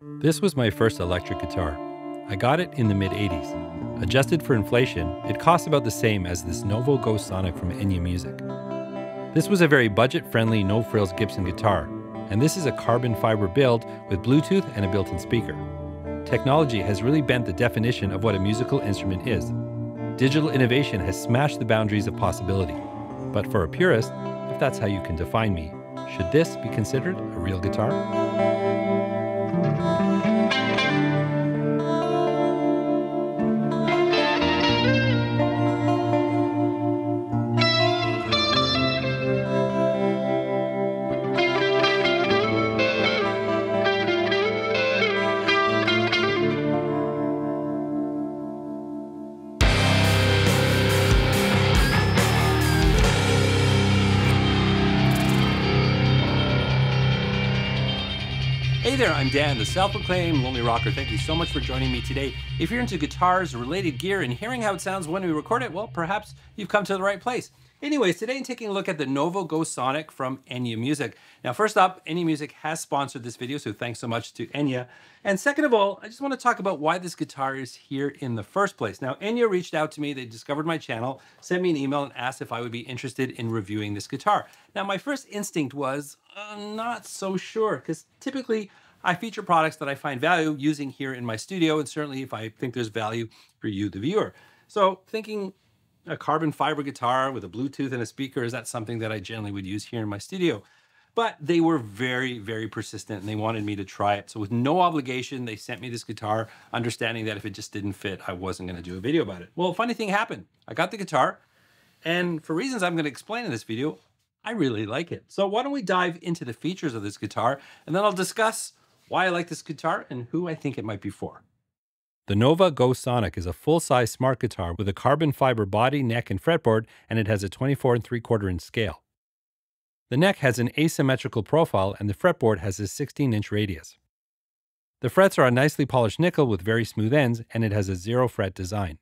This was my first electric guitar. I got it in the mid 80s. Adjusted for inflation, it cost about the same as this Nova Go Sonic from Enya Music. This was a very budget friendly, no frills Gibson guitar, and this is a carbon fiber build with Bluetooth and a built in speaker. Technology has really bent the definition of what a musical instrument is. Digital innovation has smashed the boundaries of possibility. But for a purist, if that's how you can define me, should this be considered a real guitar? Hey there, I'm Dan, the self proclaimed Lonely Rocker. Thank you so much for joining me today. If you're into guitars, related gear, and hearing how it sounds when we record it, well, perhaps you've come to the right place. Anyways, today I'm taking a look at the Nova Go Sonic from Enya Music. Now, first up, Enya Music has sponsored this video, so thanks so much to Enya. And second of all, I just want to talk about why this guitar is here in the first place. Now, Enya reached out to me, they discovered my channel, sent me an email and asked if I would be interested in reviewing this guitar. Now, my first instinct was uh, not so sure, because typically I feature products that I find value using here in my studio, and certainly if I think there's value for you, the viewer. So thinking a carbon fiber guitar with a Bluetooth and a speaker, is that something that I generally would use here in my studio? But they were very, very persistent and they wanted me to try it. So with no obligation, they sent me this guitar, understanding that if it just didn't fit, I wasn't gonna do a video about it. Well, funny thing happened. I got the guitar, and for reasons I'm gonna explain in this video, I really like it. So why don't we dive into the features of this guitar, and then I'll discuss why I like this guitar and who I think it might be for. The Nova Go Sonic is a full-size smart guitar with a carbon fiber body, neck, and fretboard, and it has a 24 and 3 quarter inch scale. The neck has an asymmetrical profile and the fretboard has a 16 inch radius. The frets are a nicely polished nickel with very smooth ends, and it has a zero fret design.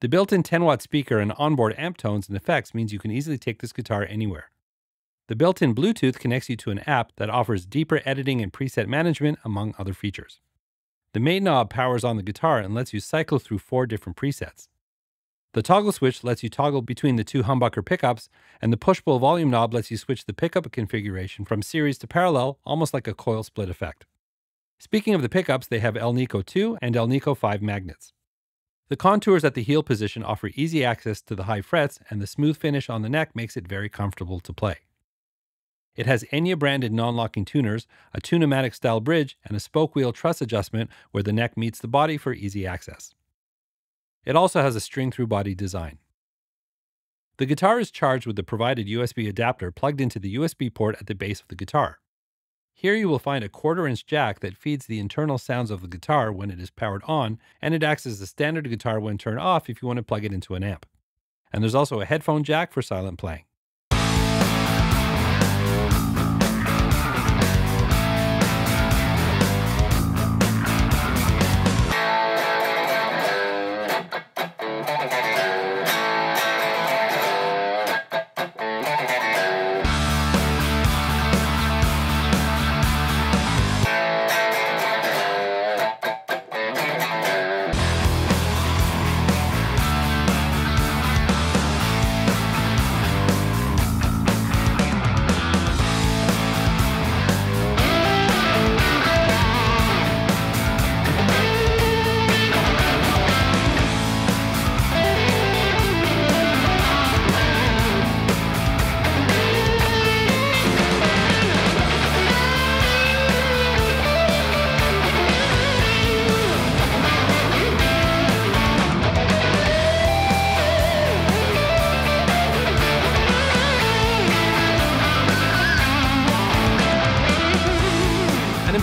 The built-in 10 watt speaker and onboard amp tones and effects means you can easily take this guitar anywhere. The built-in Bluetooth connects you to an app that offers deeper editing and preset management, among other features. The main knob powers on the guitar and lets you cycle through four different presets. The toggle switch lets you toggle between the two humbucker pickups, and the push-pull volume knob lets you switch the pickup configuration from series to parallel, almost like a coil split effect. Speaking of the pickups, they have Alnico 2 and Alnico 5 magnets. The contours at the heel position offer easy access to the high frets, and the smooth finish on the neck makes it very comfortable to play. It has Enya branded non-locking tuners, a tune-o-matic style bridge, and a spoke wheel truss adjustment where the neck meets the body for easy access. It also has a string-through body design. The guitar is charged with the provided USB adapter plugged into the USB port at the base of the guitar. Here you will find a quarter inch jack that feeds the internal sounds of the guitar when it is powered on, and it acts as a standard guitar when turned off if you want to plug it into an amp. And there's also a headphone jack for silent playing.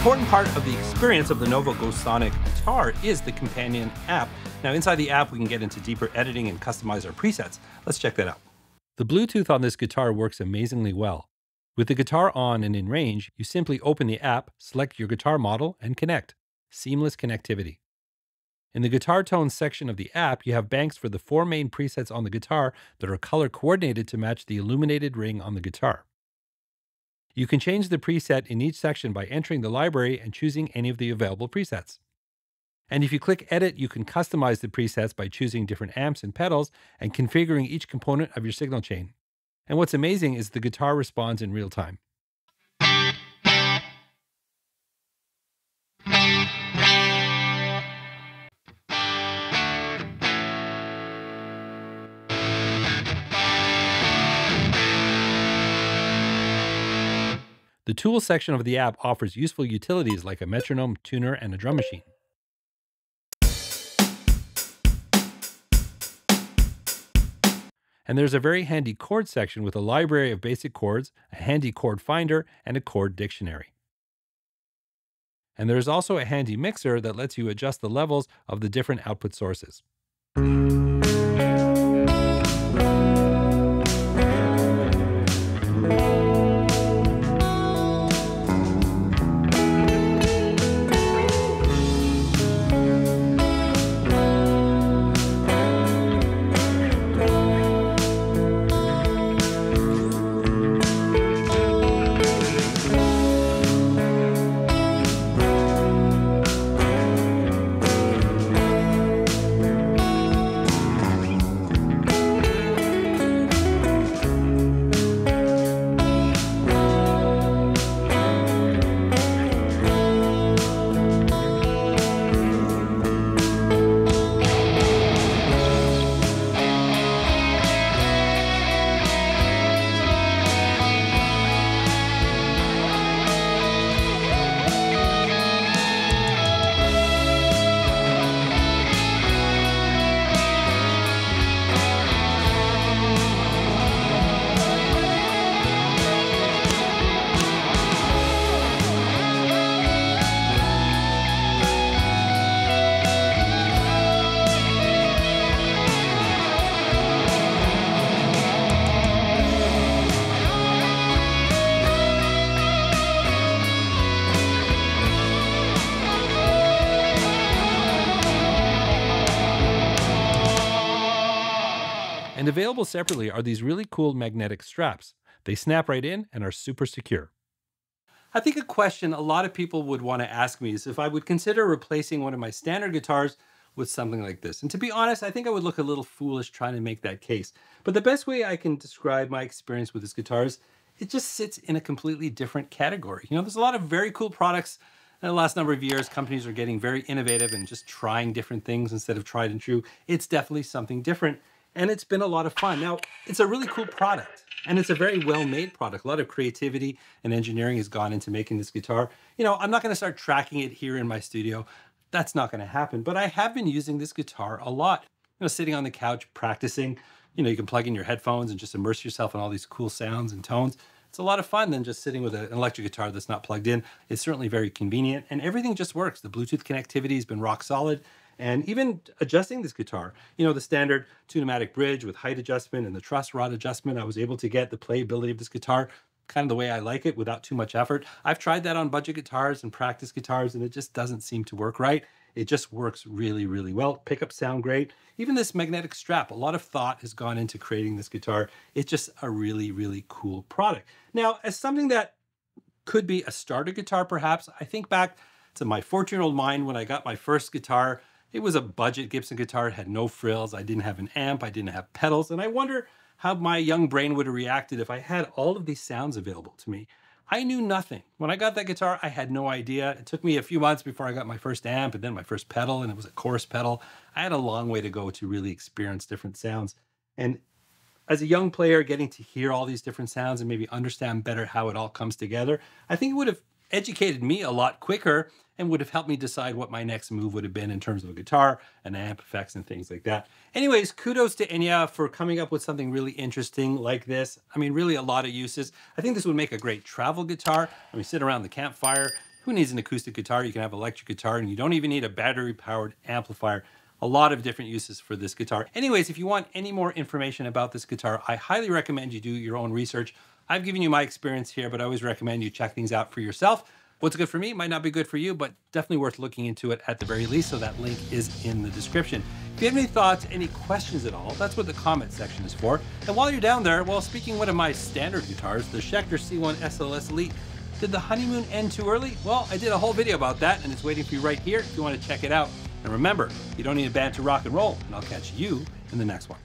Important part of the experience of the Nova Go Sonic guitar is the companion app. Now, inside the app, we can get into deeper editing and customize our presets. Let's check that out. The Bluetooth on this guitar works amazingly well. With the guitar on and in range, you simply open the app, select your guitar model, and connect. Seamless connectivity. In the guitar tones section of the app, you have banks for the four main presets on the guitar that are color coordinated to match the illuminated ring on the guitar. You can change the preset in each section by entering the library and choosing any of the available presets. And if you click Edit, you can customize the presets by choosing different amps and pedals and configuring each component of your signal chain. And what's amazing is the guitar responds in real time. The Tools section of the app offers useful utilities like a metronome, tuner, and a drum machine. And there's a very handy chord section with a library of basic chords, a handy chord finder, and a chord dictionary. And there's also a handy mixer that lets you adjust the levels of the different output sources. And available separately are these really cool magnetic straps. They snap right in and are super secure. I think a question a lot of people would want to ask me is if I would consider replacing one of my standard guitars with something like this. And to be honest, I think I would look a little foolish trying to make that case. But the best way I can describe my experience with this guitar is it just sits in a completely different category. You know, there's a lot of very cool products in the last number of years, companies are getting very innovative and just trying different things instead of tried and true. It's definitely something different and it's been a lot of fun. Now, it's a really cool product and it's a very well-made product. A lot of creativity and engineering has gone into making this guitar. You know, I'm not going to start tracking it here in my studio. That's not going to happen, but I have been using this guitar a lot. You know, sitting on the couch practicing, you know, you can plug in your headphones and just immerse yourself in all these cool sounds and tones. It's a lot of fun than just sitting with an electric guitar that's not plugged in. It's certainly very convenient and everything just works. The Bluetooth connectivity has been rock solid and even adjusting this guitar. You know, the standard Tune-o-matic bridge with height adjustment and the truss rod adjustment, I was able to get the playability of this guitar kind of the way I like it without too much effort. I've tried that on budget guitars and practice guitars and it just doesn't seem to work right. It just works really, really well. Pickups sound great. Even this magnetic strap, a lot of thought has gone into creating this guitar. It's just a really, really cool product. Now, as something that could be a starter guitar, perhaps, I think back to my 14 year old mind when I got my first guitar it was a budget Gibson guitar, it had no frills, I didn't have an amp, I didn't have pedals, and I wonder how my young brain would have reacted if I had all of these sounds available to me. I knew nothing. When I got that guitar, I had no idea. It took me a few months before I got my first amp and then my first pedal, and it was a chorus pedal. I had a long way to go to really experience different sounds. And as a young player, getting to hear all these different sounds and maybe understand better how it all comes together, I think it would have educated me a lot quicker and would have helped me decide what my next move would have been in terms of a guitar and amp effects and things like that. Anyways, kudos to Enya for coming up with something really interesting like this. I mean, really a lot of uses. I think this would make a great travel guitar. I mean, sit around the campfire. Who needs an acoustic guitar? You can have electric guitar and you don't even need a battery powered amplifier a lot of different uses for this guitar. Anyways, if you want any more information about this guitar, I highly recommend you do your own research. I've given you my experience here, but I always recommend you check things out for yourself. What's good for me might not be good for you, but definitely worth looking into it at the very least. So that link is in the description. If you have any thoughts, any questions at all, that's what the comment section is for. And while you're down there, well, speaking one of my standard guitars, the Schecter C1 SLS Elite, did the honeymoon end too early? Well, I did a whole video about that and it's waiting for you right here if you want to check it out. And remember, you don't need a band to rock and roll, and I'll catch you in the next one.